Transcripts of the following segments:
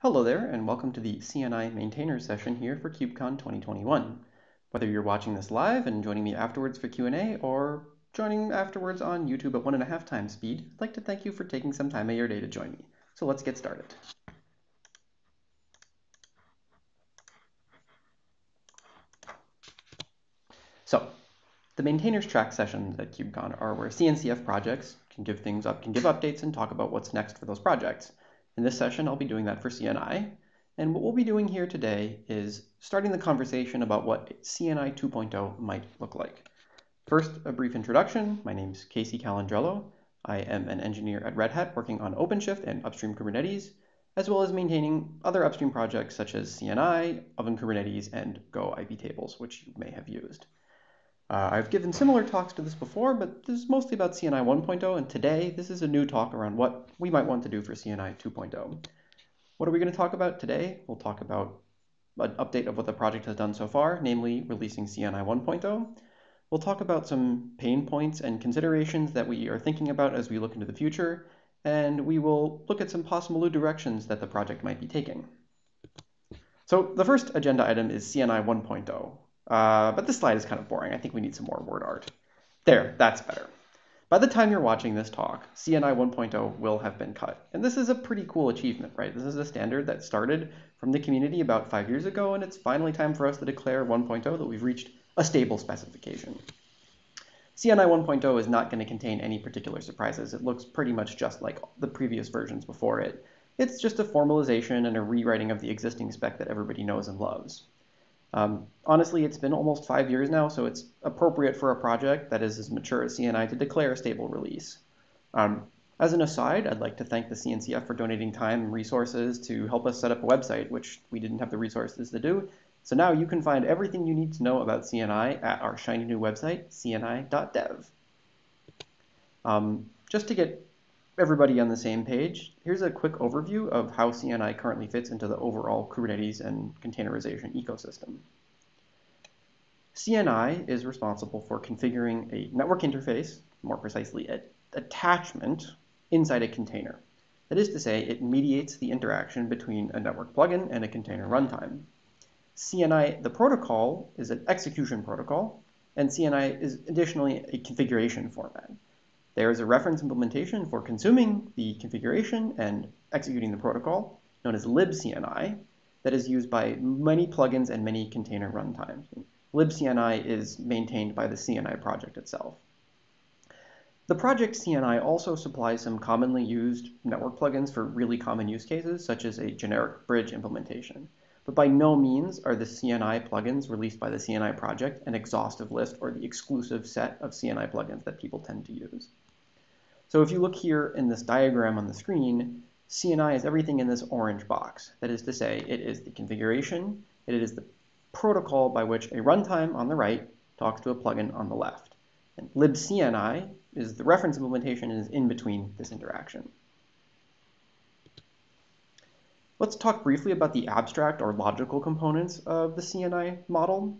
Hello there, and welcome to the CNI Maintainer session here for KubeCon 2021. Whether you're watching this live and joining me afterwards for Q&A, or joining afterwards on YouTube at one and a half times speed, I'd like to thank you for taking some time of your day to join me. So let's get started. So, the maintainers track sessions at KubeCon are where CNCF projects can give things up, can give updates and talk about what's next for those projects. In this session, I'll be doing that for CNI. And what we'll be doing here today is starting the conversation about what CNI 2.0 might look like. First, a brief introduction. My name is Casey Callendrello. I am an engineer at Red Hat working on OpenShift and upstream Kubernetes, as well as maintaining other upstream projects such as CNI, OVN-Kubernetes, and go-iptables, which you may have used. Uh, I've given similar talks to this before, but this is mostly about CNI 1.0, and today this is a new talk around what we might want to do for CNI 2.0. What are we going to talk about today? We'll talk about an update of what the project has done so far, namely releasing CNI 1.0. We'll talk about some pain points and considerations that we are thinking about as we look into the future, and we will look at some possible new directions that the project might be taking. So the first agenda item is CNI 1.0. Uh, but this slide is kind of boring. I think we need some more word art. There, that's better. By the time you're watching this talk, CNI 1.0 will have been cut. And this is a pretty cool achievement, right? This is a standard that started from the community about five years ago, and it's finally time for us to declare 1.0 that we've reached a stable specification. CNI 1.0 is not going to contain any particular surprises. It looks pretty much just like the previous versions before it. It's just a formalization and a rewriting of the existing spec that everybody knows and loves. Um, honestly, it's been almost five years now, so it's appropriate for a project that is as mature as CNI to declare a stable release. Um, as an aside, I'd like to thank the CNCF for donating time and resources to help us set up a website, which we didn't have the resources to do. So now you can find everything you need to know about CNI at our shiny new website, cni.dev. Um, just to get everybody on the same page, here's a quick overview of how CNI currently fits into the overall Kubernetes and containerization ecosystem. CNI is responsible for configuring a network interface, more precisely an attachment, inside a container. That is to say, it mediates the interaction between a network plugin and a container runtime. CNI, the protocol, is an execution protocol, and CNI is additionally a configuration format. There is a reference implementation for consuming the configuration and executing the protocol, known as libcni, that is used by many plugins and many container runtimes. libcni is maintained by the CNI project itself. The project CNI also supplies some commonly used network plugins for really common use cases, such as a generic bridge implementation. But by no means are the CNI plugins released by the CNI project an exhaustive list or the exclusive set of CNI plugins that people tend to use. So if you look here in this diagram on the screen, CNI is everything in this orange box. That is to say, it is the configuration, it is the protocol by which a runtime on the right talks to a plugin on the left. And libcni is the reference implementation and is in between this interaction. Let's talk briefly about the abstract or logical components of the CNI model.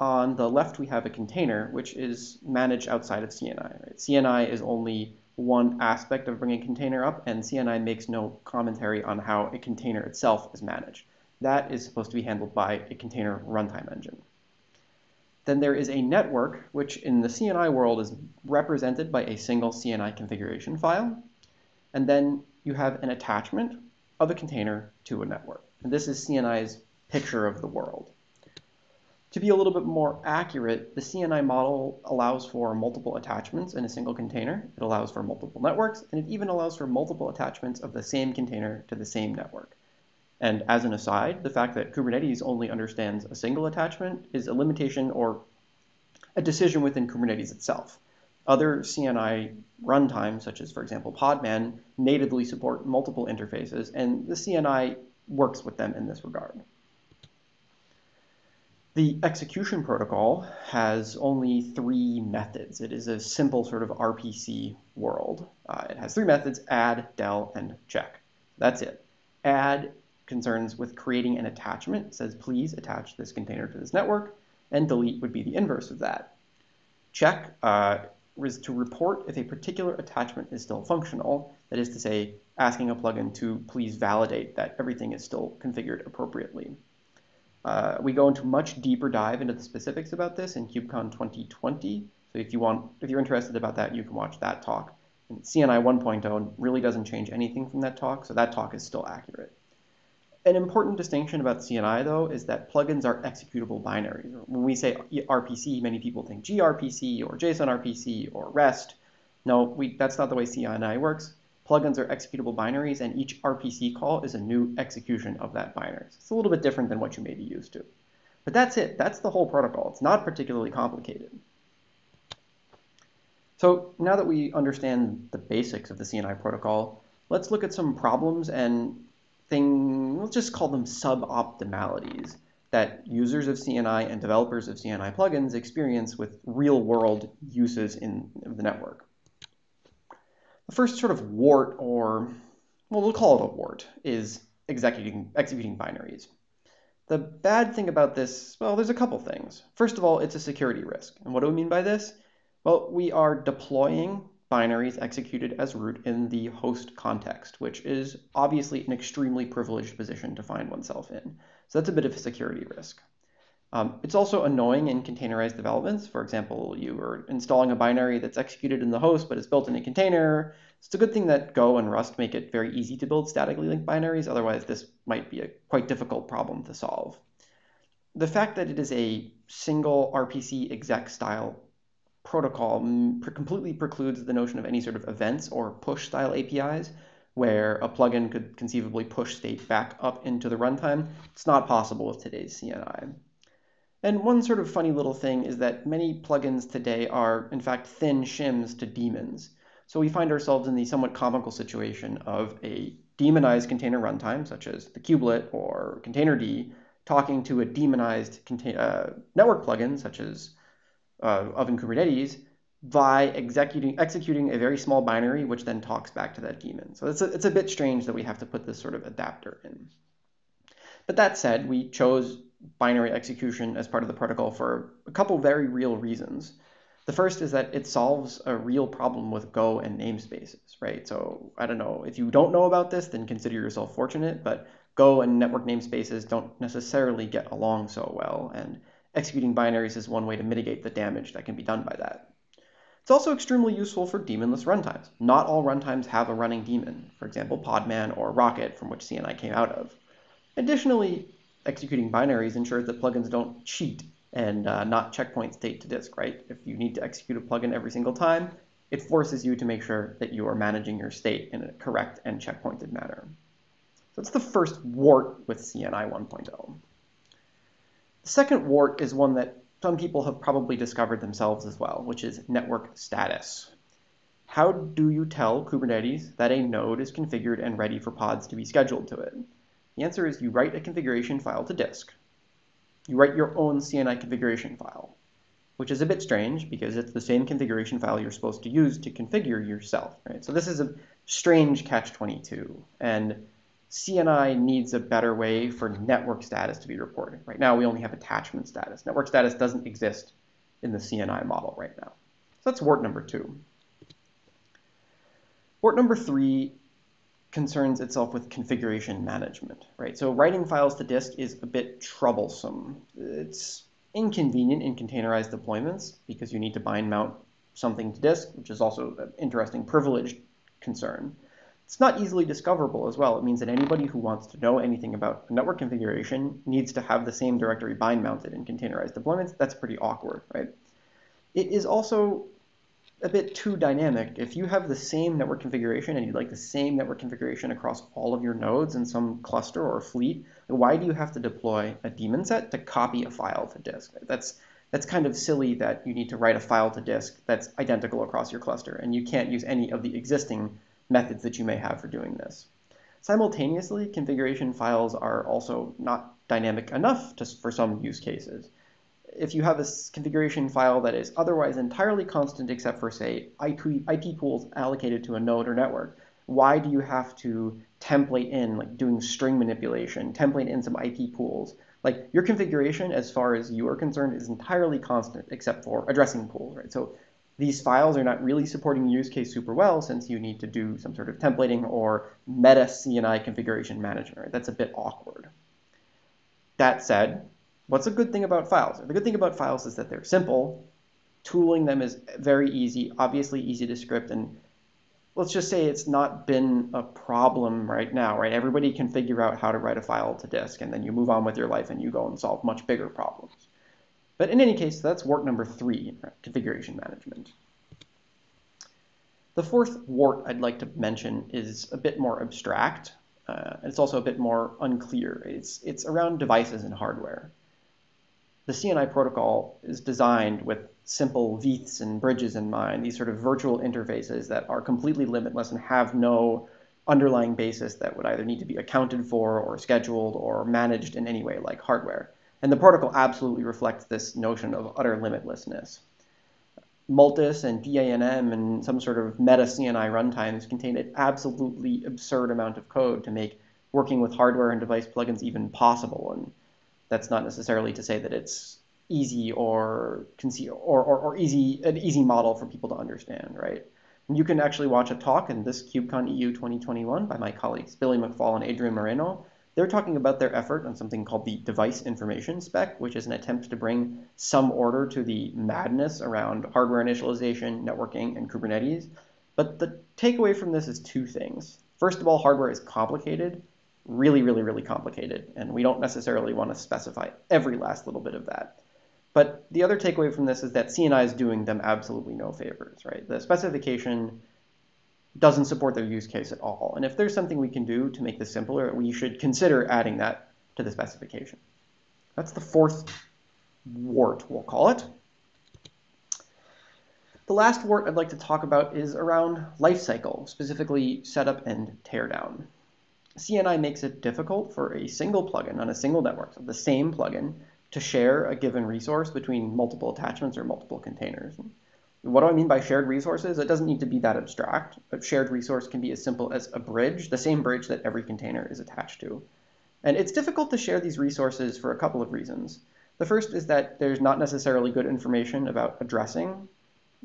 On the left, we have a container, which is managed outside of CNI. Right? CNI is only one aspect of bringing container up, and CNI makes no commentary on how a container itself is managed. That is supposed to be handled by a container runtime engine. Then there is a network, which in the CNI world is represented by a single CNI configuration file. And then you have an attachment of a container to a network. And this is CNI's picture of the world. To be a little bit more accurate, the CNI model allows for multiple attachments in a single container. It allows for multiple networks, and it even allows for multiple attachments of the same container to the same network. And as an aside, the fact that Kubernetes only understands a single attachment is a limitation or a decision within Kubernetes itself. Other CNI runtimes, such as, for example, Podman, natively support multiple interfaces, and the CNI works with them in this regard. The execution protocol has only three methods. It is a simple sort of RPC world. Uh, it has three methods, add, del, and check. That's it. Add concerns with creating an attachment. It says, please attach this container to this network. And delete would be the inverse of that. Check uh, is to report if a particular attachment is still functional, that is to say, asking a plugin to please validate that everything is still configured appropriately. Uh, we go into much deeper dive into the specifics about this in KubeCon 2020. So if you want, if you're interested about that, you can watch that talk. And CNI 1.0 really doesn't change anything from that talk, so that talk is still accurate. An important distinction about CNI, though, is that plugins are executable binaries. When we say RPC, many people think gRPC or JSON RPC or REST. No, we, that's not the way CNI works. Plugins are executable binaries, and each RPC call is a new execution of that binary. So it's a little bit different than what you may be used to. But that's it. That's the whole protocol. It's not particularly complicated. So now that we understand the basics of the CNI protocol, let's look at some problems and thing, let's just call them suboptimalities that users of CNI and developers of CNI plugins experience with real-world uses in the network. First sort of wart, or well, we'll call it a wart, is executing, executing binaries. The bad thing about this, well, there's a couple things. First of all, it's a security risk. And what do we mean by this? Well, we are deploying binaries executed as root in the host context, which is obviously an extremely privileged position to find oneself in. So that's a bit of a security risk. Um, it's also annoying in containerized developments. For example, you are installing a binary that's executed in the host but is built in a container. It's a good thing that Go and Rust make it very easy to build statically linked binaries. Otherwise, this might be a quite difficult problem to solve. The fact that it is a single RPC exec style protocol completely precludes the notion of any sort of events or push style APIs where a plugin could conceivably push state back up into the runtime. It's not possible with today's CNI. And one sort of funny little thing is that many plugins today are, in fact, thin shims to daemons. So we find ourselves in the somewhat comical situation of a daemonized container runtime, such as the kubelet or containerd, talking to a daemonized uh, network plugin, such as uh, OVN-Kubernetes by executing executing a very small binary, which then talks back to that daemon. So it's a, it's a bit strange that we have to put this sort of adapter in. But that said, we chose binary execution as part of the protocol for a couple very real reasons. The first is that it solves a real problem with Go and namespaces, right? So I don't know, if you don't know about this, then consider yourself fortunate, but Go and network namespaces don't necessarily get along so well. And executing binaries is one way to mitigate the damage that can be done by that. It's also extremely useful for daemonless runtimes. Not all runtimes have a running daemon, for example, Podman or rkt, from which CNI came out of. Additionally, executing binaries ensures that plugins don't cheat and uh, not checkpoint state to disk, right? If you need to execute a plugin every single time, it forces you to make sure that you are managing your state in a correct and checkpointed manner. So that's the first wart with CNI 1.0. The second wart is one that some people have probably discovered themselves as well, which is network status. How do you tell Kubernetes that a node is configured and ready for pods to be scheduled to it? The answer is you write a configuration file to disk. You write your own CNI configuration file, which is a bit strange because it's the same configuration file you're supposed to use to configure yourself. Right? So this is a strange catch-22. And CNI needs a better way for network status to be reported. Right now, we only have attachment status. Network status doesn't exist in the CNI model right now. So that's wart number two. Wart number three concerns itself with configuration management, right? So writing files to disk is a bit troublesome. It's inconvenient in containerized deployments because you need to bind mount something to disk, which is also an interesting privileged concern. It's not easily discoverable as well. It means that anybody who wants to know anything about network configuration needs to have the same directory bind mounted in containerized deployments. That's pretty awkward, right? It is also a bit too dynamic. If you have the same network configuration and you'd like the same network configuration across all of your nodes in some cluster or fleet, why do you have to deploy a daemon set to copy a file to disk? That's that's kind of silly that you need to write a file to disk that's identical across your cluster, and you can't use any of the existing methods that you may have for doing this. Simultaneously, configuration files are also not dynamic enough to, for some use cases. If you have a configuration file that is otherwise entirely constant except for, say, IP, IP pools allocated to a node or network, why do you have to template in, like doing string manipulation, template in some IP pools? Like your configuration, as far as you are concerned, is entirely constant except for addressing pools, right? So these files are not really supporting use case super well since you need to do some sort of templating or meta CNI configuration management. Right? That's a bit awkward. That said, what's a good thing about files? The good thing about files is that they're simple. Tooling them is very easy, obviously easy to script, and let's just say it's not been a problem right now, right? Everybody can figure out how to write a file to disk, and then you move on with your life and you go and solve much bigger problems. But in any case, that's wart number three, configuration management. The fourth wart I'd like to mention is a bit more abstract. Uh, it's also a bit more unclear. It's, it's around devices and hardware. The CNI protocol is designed with simple veths and bridges in mind, these sort of virtual interfaces that are completely limitless and have no underlying basis that would either need to be accounted for or scheduled or managed in any way like hardware. And the protocol absolutely reflects this notion of utter limitlessness. Multus and DANM and some sort of meta CNI runtimes contain an absolutely absurd amount of code to make working with hardware and device plugins even possible. And that's not necessarily to say that it's easy or, or, or, or easy an easy model for people to understand, right? And you can actually watch a talk in this KubeCon EU 2021 by my colleagues Billy McFall and Adrian Moreno they're talking about their effort on something called the device information spec, which is an attempt to bring some order to the madness around hardware initialization, networking, and Kubernetes. But the takeaway from this is two things. First of all, hardware is complicated, really, really, really complicated, and we don't necessarily want to specify every last little bit of that. But the other takeaway from this is that CNI is doing them absolutely no favors, right? The specification doesn't support their use case at all. And if there's something we can do to make this simpler, we should consider adding that to the specification. That's the fourth wart, we'll call it. The last wart I'd like to talk about is around lifecycle, specifically setup and teardown. CNI makes it difficult for a single plugin on a single network, so the same plugin, to share a given resource between multiple attachments or multiple containers. What do I mean by shared resources? It doesn't need to be that abstract. A shared resource can be as simple as a bridge, the same bridge that every container is attached to. And it's difficult to share these resources for a couple of reasons. The first is that there's not necessarily good information about addressing.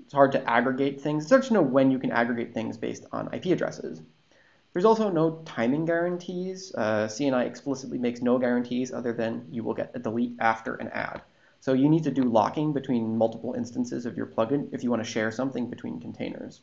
It's hard to aggregate things. It's hard to know when you can aggregate things based on IP addresses. There's also no timing guarantees. Uh, CNI explicitly makes no guarantees other than you will get a delete after an add. So you need to do locking between multiple instances of your plugin if you want to share something between containers.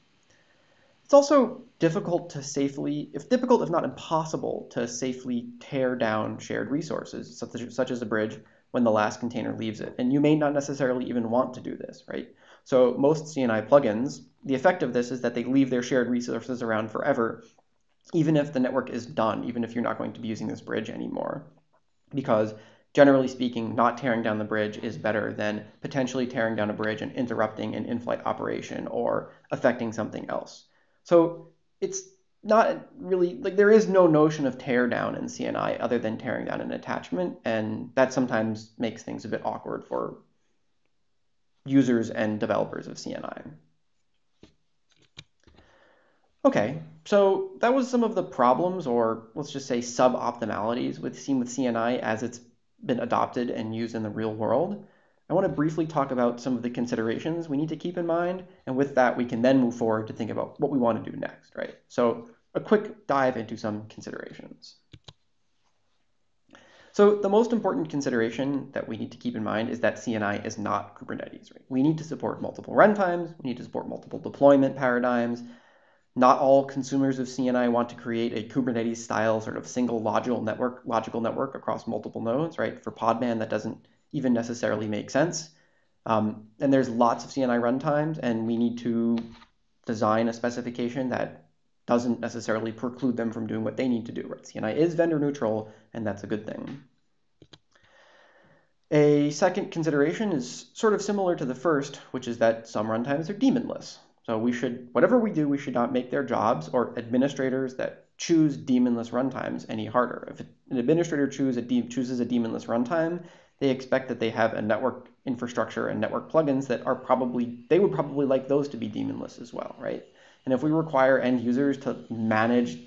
It's also difficult to safely, if difficult if not impossible, to safely tear down shared resources, such as a bridge, when the last container leaves it. And you may not necessarily even want to do this, right? So most CNI plugins, the effect of this is that they leave their shared resources around forever, even if the network is done, even if you're not going to be using this bridge anymore. Because generally speaking, not tearing down the bridge is better than potentially tearing down a bridge and interrupting an in-flight operation or affecting something else. So it's not really like there is no notion of tear down in CNI other than tearing down an attachment, and that sometimes makes things a bit awkward for users and developers of CNI. Okay, so that was some of the problems, or let's just say suboptimalities with seen with CNI as it's been adopted and used in the real world, I want to briefly talk about some of the considerations we need to keep in mind. And with that, we can then move forward to think about what we want to do next, right? So a quick dive into some considerations. So the most important consideration that we need to keep in mind is that CNI is not Kubernetes. Right? We need to support multiple runtimes. We need to support multiple deployment paradigms. Not all consumers of CNI want to create a Kubernetes style sort of single logical network, logical network across multiple nodes, right? For Podman, that doesn't even necessarily make sense. Um, and there's lots of CNI runtimes, and we need to design a specification that doesn't necessarily preclude them from doing what they need to do. Right? CNI is vendor neutral, and that's a good thing. A second consideration is sort of similar to the first, which is that some runtimes are daemonless. So we should, whatever we do, we should not make their jobs or administrators that choose daemonless runtimes any harder. If an administrator choose a chooses a daemonless runtime, they expect that they have a network infrastructure and network plugins that are probably, they would probably like those to be daemonless as well, right? And if we require end users to manage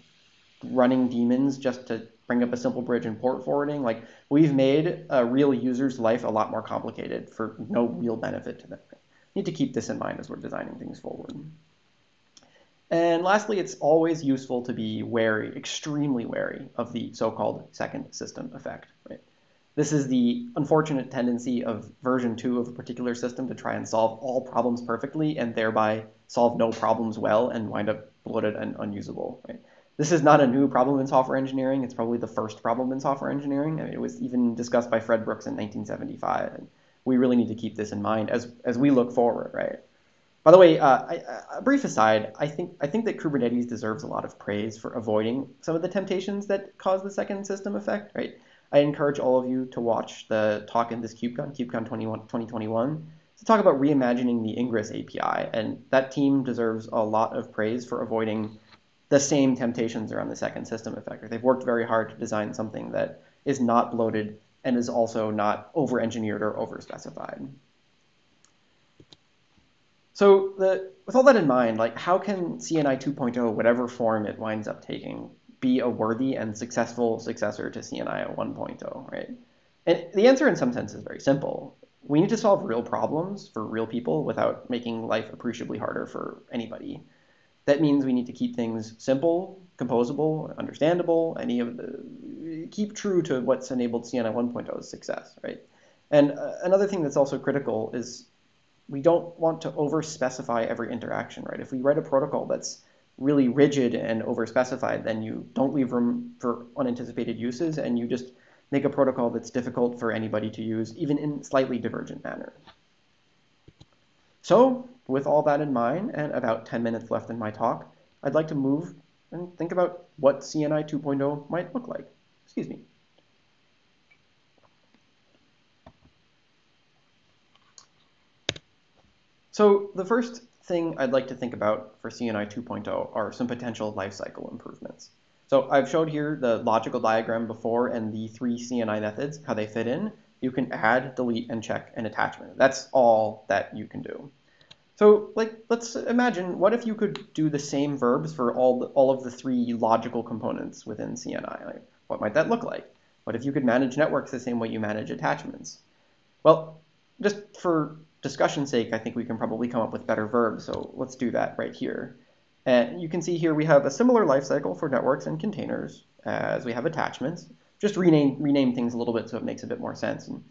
running daemons just to bring up a simple bridge and port forwarding, like we've made a real user's life a lot more complicated for no real benefit to them need to keep this in mind as we're designing things forward. And lastly, it's always useful to be wary, extremely wary of the so-called second system effect. Right? This is the unfortunate tendency of version two of a particular system to try and solve all problems perfectly and thereby solve no problems well and wind up bloated and unusable. Right? This is not a new problem in software engineering. It's probably the first problem in software engineering. I mean, it was even discussed by Fred Brooks in 1975. And we really need to keep this in mind as, as we look forward, right? By the way, uh, I, a brief aside, I think, I think that Kubernetes deserves a lot of praise for avoiding some of the temptations that cause the second system effect, right? I encourage all of you to watch the talk in this KubeCon, KubeCon 2021, to talk about reimagining the Ingress API. And that team deserves a lot of praise for avoiding the same temptations around the second system effect. They've worked very hard to design something that is not bloated and is also not over-engineered or over-specified. So the, with all that in mind, like how can CNI 2.0, whatever form it winds up taking, be a worthy and successful successor to CNI 1.0, right? And the answer in some sense is very simple. We need to solve real problems for real people without making life appreciably harder for anybody. That means we need to keep things simple, composable, understandable, any of the, keep true to what's enabled CNI 1.0's success, right? And uh, another thing that's also critical is we don't want to over-specify every interaction, right? If we write a protocol that's really rigid and over-specified, then you don't leave room for unanticipated uses, and you just make a protocol that's difficult for anybody to use, even in slightly divergent manner. So with all that in mind, and about 10 minutes left in my talk, I'd like to move and think about what CNI 2.0 might look like. Excuse me. So the first thing I'd like to think about for CNI 2.0 are some potential lifecycle improvements. So I've showed here the logical diagram before and the three CNI methods, how they fit in. You can add, delete, and check an attachment. That's all that you can do. So like, let's imagine, what if you could do the same verbs for all, the, all of the three logical components within CNI? Like, what might that look like? What if you could manage networks the same way you manage attachments? Well, just for discussion's sake, I think we can probably come up with better verbs, so let's do that right here. And you can see here we have a similar lifecycle for networks and containers as we have attachments. Just rename, rename things a little bit so it makes a bit more sense. And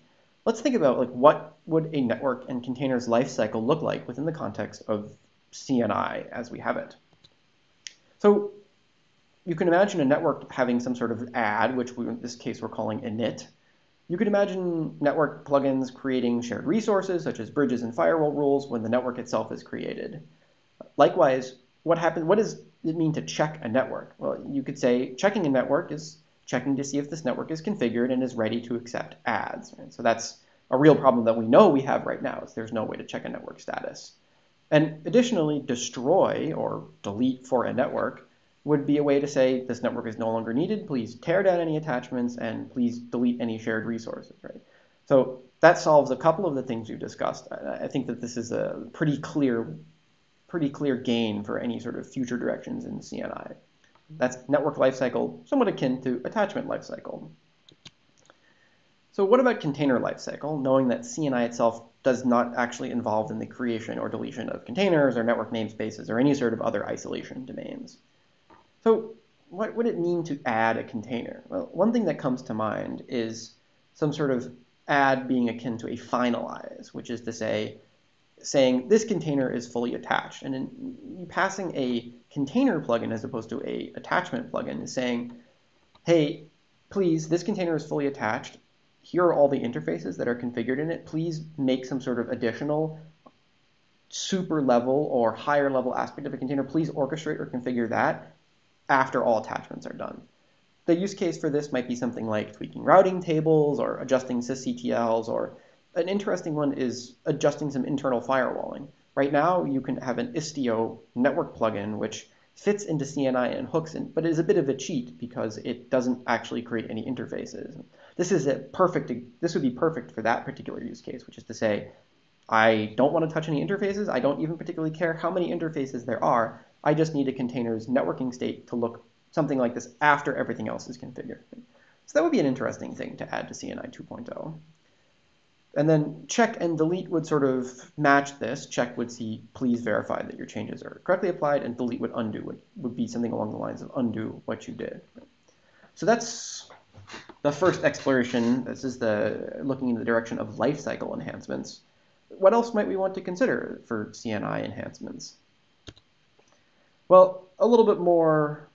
let's think about like what would a network and containers lifecycle look like within the context of CNI as we have it. So you can imagine a network having some sort of add, which we, in this case we're calling init. You could imagine network plugins creating shared resources such as bridges and firewall rules when the network itself is created. Likewise, what happens? What does it mean to check a network? Well, you could say checking a network is checking to see if this network is configured and is ready to accept adds. Right? So that's a real problem that we know we have right now is there's no way to check a network status. And additionally, destroy or delete for a network would be a way to say this network is no longer needed. Please tear down any attachments and please delete any shared resources. Right? So that solves a couple of the things you discussed. I think that this is a pretty clear, pretty clear gain for any sort of future directions in CNI. That's network lifecycle, somewhat akin to attachment lifecycle. So what about container lifecycle, knowing that CNI itself does not actually involve in the creation or deletion of containers or network namespaces or any sort of other isolation domains? So what would it mean to add a container? Well, one thing that comes to mind is some sort of add being akin to a finalize, which is to say, saying this container is fully attached. And in passing a container plugin as opposed to a attachment plugin is saying, hey, please, this container is fully attached. Here are all the interfaces that are configured in it. Please make some sort of additional super level or higher level aspect of a container. Please orchestrate or configure that after all attachments are done. The use case for this might be something like tweaking routing tables or adjusting sysctls or an interesting one is adjusting some internal firewalling. Right now, you can have an Istio network plugin which fits into CNI and hooks in, but is a bit of a cheat because it doesn't actually create any interfaces. This is a perfect. This would be perfect for that particular use case, which is to say, I don't want to touch any interfaces. I don't even particularly care how many interfaces there are. I just need a container's networking state to look something like this after everything else is configured. So that would be an interesting thing to add to CNI 2.0. And then check and delete would sort of match this. Check would see, please verify that your changes are correctly applied, and delete would undo, would, would be something along the lines of undo what you did. So that's the first exploration. This is the looking in the direction of lifecycle enhancements. What else might we want to consider for CNI enhancements? Well, a little bit more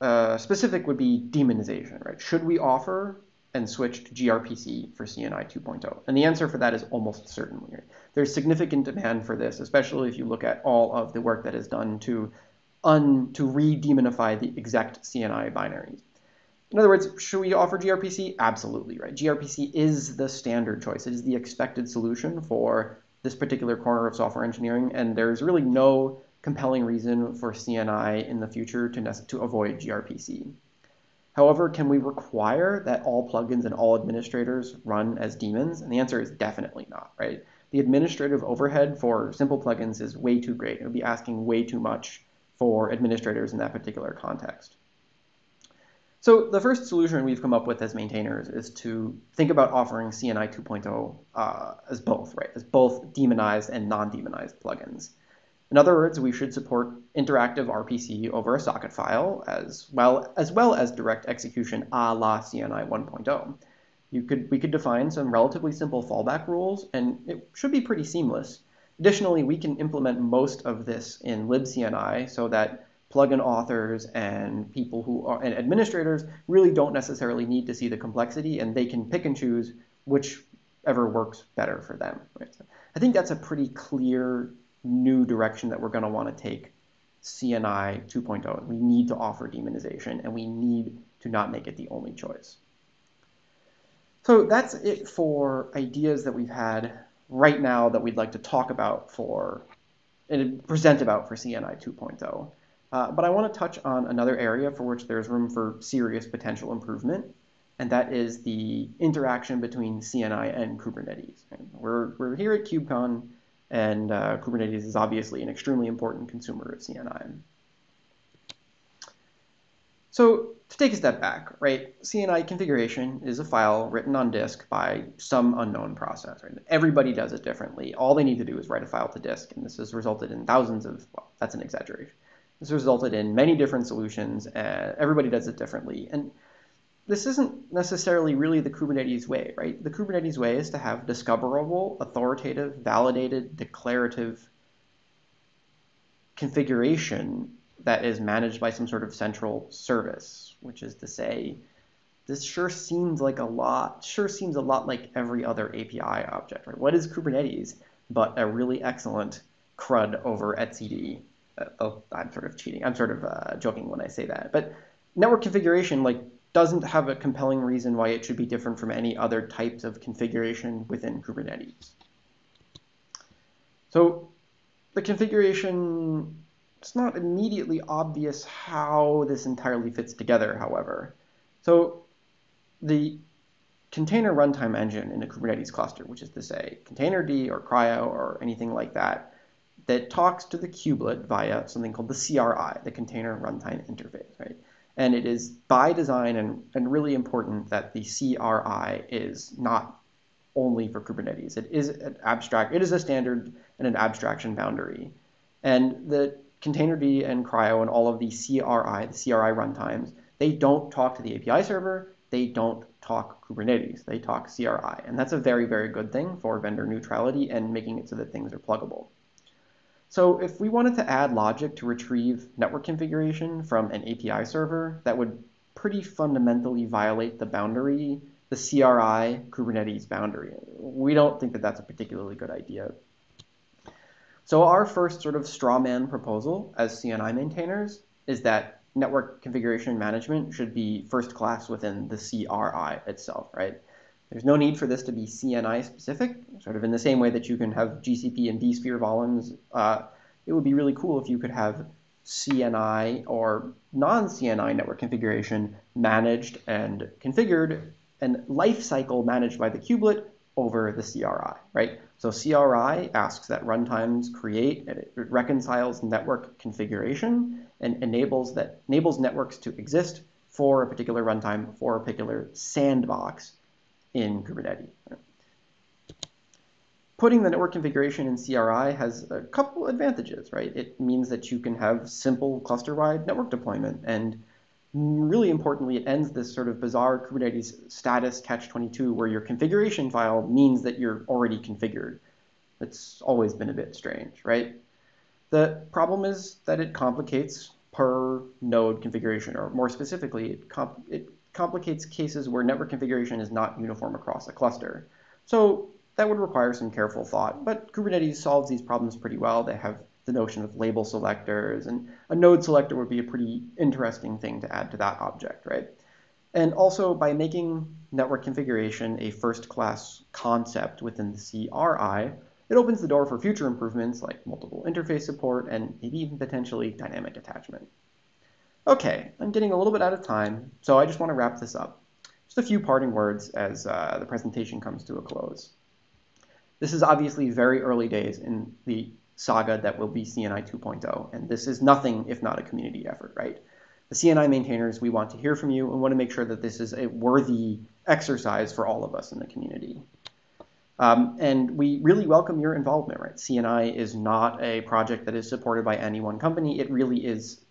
uh, specific would be daemonization, right? Should we offer and switch to gRPC for CNI 2.0? And the answer for that is almost certainly. There's significant demand for this, especially if you look at all of the work that is done to un to re-daemonify the exact CNI binaries. In other words, should we offer gRPC? Absolutely, right? gRPC is the standard choice. It is the expected solution for this particular corner of software engineering, and there's really no compelling reason for CNI in the future to, to avoid gRPC. However, can we require that all plugins and all administrators run as daemons? And the answer is definitely not, right? The administrative overhead for simple plugins is way too great. It would be asking way too much for administrators in that particular context. So the first solution we've come up with as maintainers is to think about offering CNI 2.0 uh, as both, right? As both daemonized and non-daemonized plugins. In other words, we should support interactive RPC over a socket file as well as, well as direct execution a la CNI 1.0. You could, we could define some relatively simple fallback rules, and it should be pretty seamless. Additionally, we can implement most of this in libcni so that plugin authors and people who are and administrators really don't necessarily need to see the complexity, and they can pick and choose whichever works better for them. Right? So I think that's a pretty clear new direction that we're going to want to take CNI 2.0. We need to offer daemonization and we need to not make it the only choice. So that's it for ideas that we've had right now that we'd like to talk about for and present about for CNI 2.0. Uh, but I want to touch on another area for which there's room for serious potential improvement, and that is the interaction between CNI and Kubernetes. We're, we're here at KubeCon and uh, Kubernetes is obviously an extremely important consumer of CNI. So to take a step back, right, CNI configuration is a file written on disk by some unknown process. Right? Everybody does it differently. All they need to do is write a file to disk, and this has resulted in thousands of, well, that's an exaggeration. This has resulted in many different solutions, and everybody does it differently. And this isn't necessarily really the Kubernetes way, right? The Kubernetes way is to have discoverable, authoritative, validated, declarative configuration that is managed by some sort of central service, which is to say, this sure seems like a lot, sure seems a lot like every other API object, right? What is Kubernetes but a really excellent CRUD over etcd? Uh, oh, I'm sort of cheating. I'm sort of uh, joking when I say that. But network configuration, like doesn't have a compelling reason why it should be different from any other types of configuration within Kubernetes. So the configuration, it's not immediately obvious how this entirely fits together, however. So the container runtime engine in a Kubernetes cluster, which is to say containerd or CRI-O or anything like that, that talks to the kubelet via something called the CRI, the container runtime interface, right? And it is by design and, and really important that the CRI is not only for Kubernetes. It is an abstract, it is a standard and an abstraction boundary. And the containerd and CRI-O and all of the CRI, the CRI runtimes, they don't talk to the API server, they don't talk Kubernetes, they talk CRI. And that's a very, very good thing for vendor neutrality and making it so that things are pluggable. So if we wanted to add logic to retrieve network configuration from an API server, that would pretty fundamentally violate the boundary, the CRI Kubernetes boundary. We don't think that that's a particularly good idea. So our first sort of straw man proposal as CNI maintainers is that network configuration management should be first class within the CRI itself, right? There's no need for this to be CNI specific, sort of in the same way that you can have GCP and vSphere volumes. Uh, it would be really cool if you could have CNI or non-CNI network configuration managed and configured and lifecycle managed by the kubelet over the CRI, right? So CRI asks that runtimes create and it reconciles network configuration and enables that enables networks to exist for a particular runtime for a particular sandbox in Kubernetes. putting the network configuration in CRI has a couple advantages, right? It means that you can have simple cluster-wide network deployment. And really importantly, it ends this sort of bizarre Kubernetes status catch-22 where your configuration file means that you're already configured. It's always been a bit strange, right? The problem is that it complicates per node configuration, or more specifically, it, comp it complicates cases where network configuration is not uniform across a cluster. So that would require some careful thought, but Kubernetes solves these problems pretty well. They have the notion of label selectors, and a node selector would be a pretty interesting thing to add to that object, right? And also, by making network configuration a first-class concept within the CRI, it opens the door for future improvements like multiple interface support and maybe even potentially dynamic attachment. Okay, I'm getting a little bit out of time, so I just want to wrap this up. Just a few parting words as uh, the presentation comes to a close. This is obviously very early days in the saga that will be CNI 2.0, and this is nothing if not a community effort, right? The CNI maintainers, we want to hear from you and want to make sure that this is a worthy exercise for all of us in the community. Um, and we really welcome your involvement, right? CNI is not a project that is supported by any one company. It really is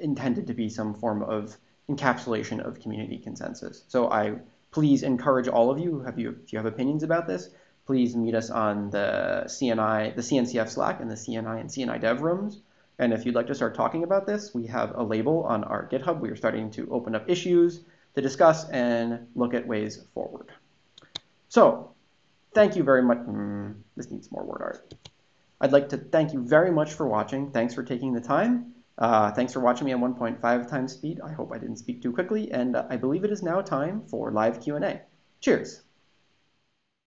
intended to be some form of encapsulation of community consensus. So I please encourage all of you, who have you if you have opinions about this, please meet us on the CNI, the CNCF Slack and the CNI and CNI dev rooms. And if you'd like to start talking about this, we have a label on our GitHub. We are starting to open up issues to discuss and look at ways forward. So thank you very much. Mm, this needs more word art. I'd like to thank you very much for watching. Thanks for taking the time. Uh, thanks for watching me on 1.5 times speed. I hope I didn't speak too quickly. And uh, I believe it is now time for live Q&A. Cheers.